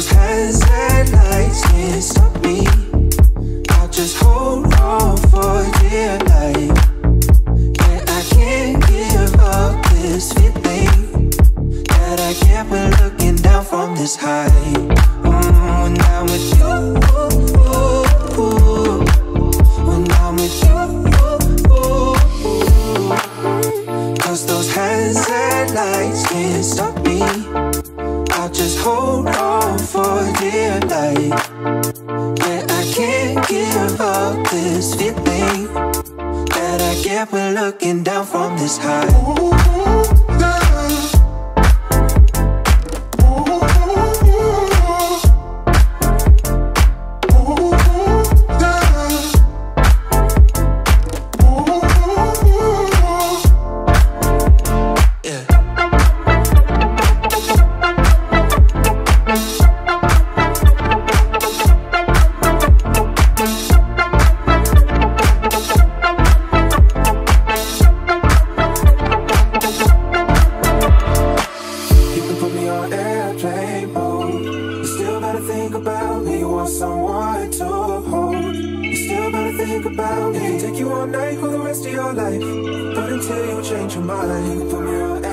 hazard lights can't stop me. I'll just hold on for dear life. I can't give up this feeling that I looking down from this. Mm, when I'm with you, when I'm with you, cause those can't stop me. I'll just hold on for dear life. Yeah, I can't give up this feeling that I get when looking down from this high. Think about me. You want someone to hold. You still gotta think about me. Take you all night for the rest of your life. But until you change your mind, you put me on